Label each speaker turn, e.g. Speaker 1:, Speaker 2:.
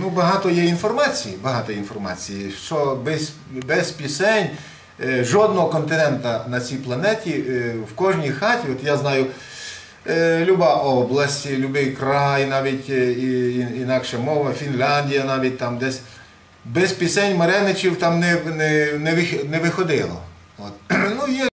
Speaker 1: ну, багато є інформації, багато інформації, що без, без пісень е, жодного континента на цій планеті е, в кожній хаті, от я знаю, е, люба область, будь-який край, навіть е, інакша мова, Фінляндія навіть там десь. Без пісень Мареничів там не, не, не, не виходило. От. Ну, є